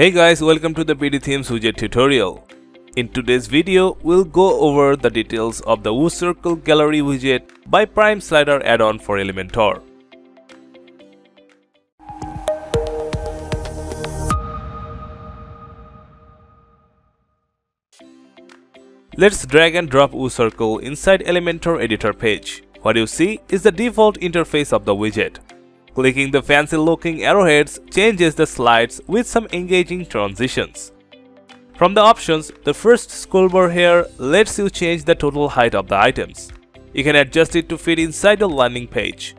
Hey guys, welcome to the BdThemes widget tutorial. In today's video, we'll go over the details of the WooCircle Gallery widget by Prime Slider add-on for Elementor. Let's drag and drop WooCircle inside Elementor editor page. What you see is the default interface of the widget. Clicking the fancy looking arrowheads changes the slides with some engaging transitions. From the options, the first scroll bar here lets you change the total height of the items. You can adjust it to fit inside the landing page.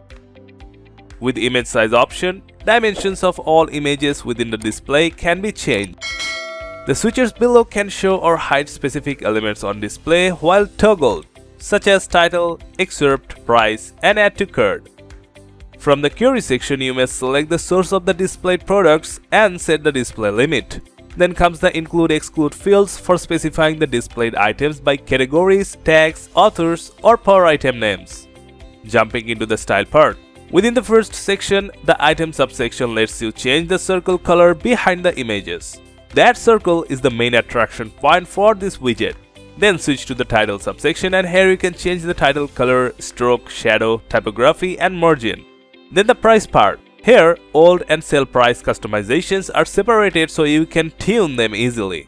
With image size option, dimensions of all images within the display can be changed. The switches below can show or hide specific elements on display while toggled, such as title, excerpt, price, and add to cart. From the query section, you may select the source of the displayed products and set the display limit. Then comes the include exclude fields for specifying the displayed items by categories, tags, authors, or per item names. Jumping into the style part. Within the first section, the item subsection lets you change the circle color behind the images. That circle is the main attraction point for this widget. Then switch to the title subsection and here you can change the title color, stroke, shadow, typography and margin. Then the price part. Here, old and sale price customizations are separated so you can tune them easily.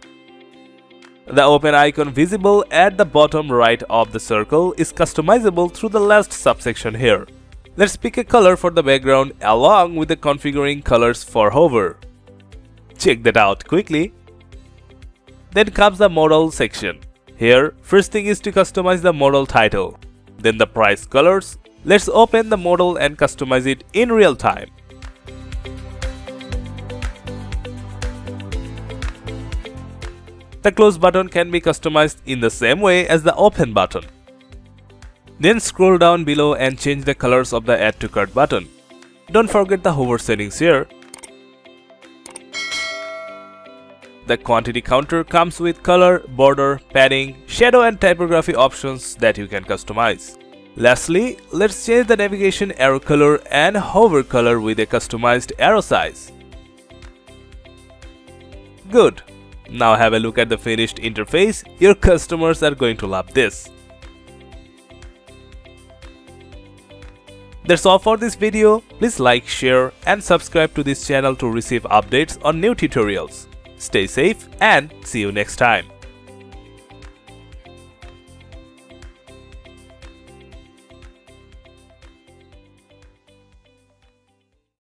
The open icon visible at the bottom right of the circle is customizable through the last subsection here. Let's pick a color for the background along with the configuring colors for hover. Check that out quickly. Then comes the modal section. Here, first thing is to customize the modal title. Then the price colors. Let's open the modal and customize it in real time. The close button can be customized in the same way as the open button. Then scroll down below and change the colors of the add to cart button. Don't forget the hover settings here. The quantity counter comes with color, border, padding, shadow and typography options that you can customize. Lastly, let's change the navigation arrow color and hover color with a customized arrow size. Good. Now have a look at the finished interface. Your customers are going to love this. That's all for this video. Please like, share and subscribe to this channel to receive updates on new tutorials. Stay safe and see you next time.